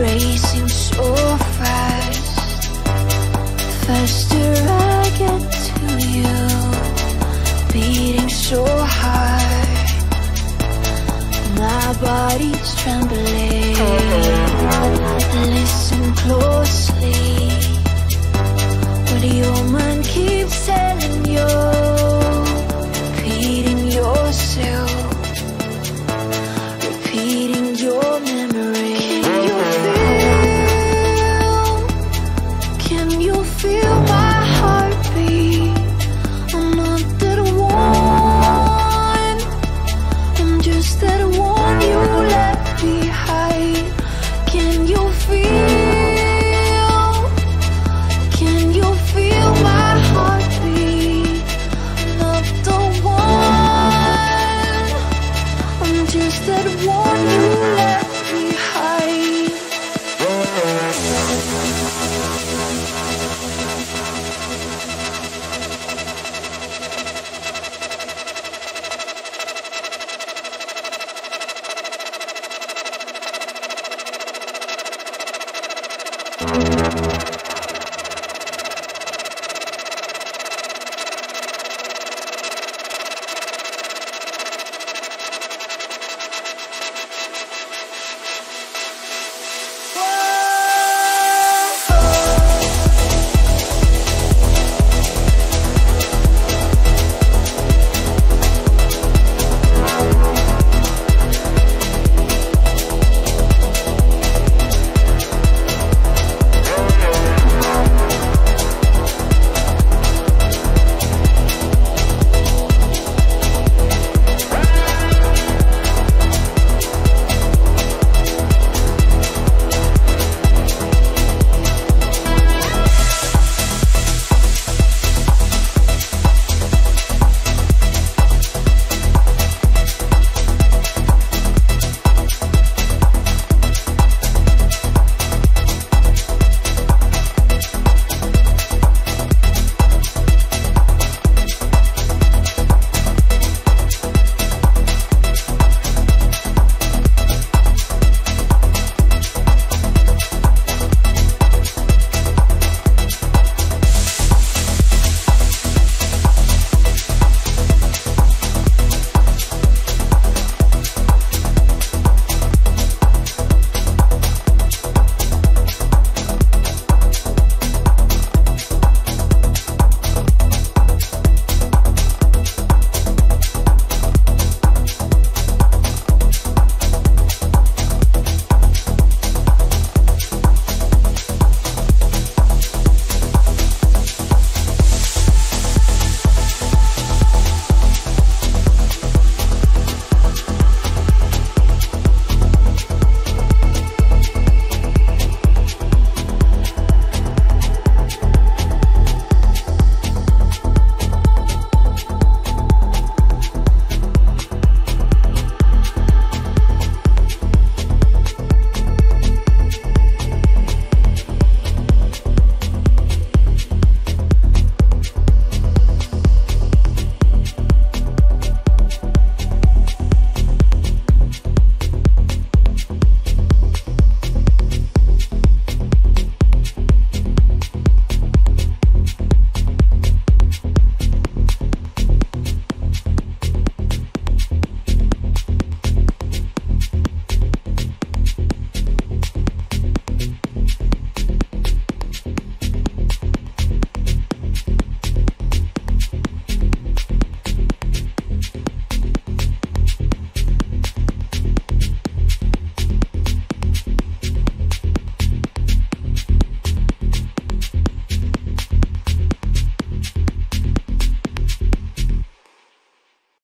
racing so fast. Faster I get to you Beating so hard My body's trembling.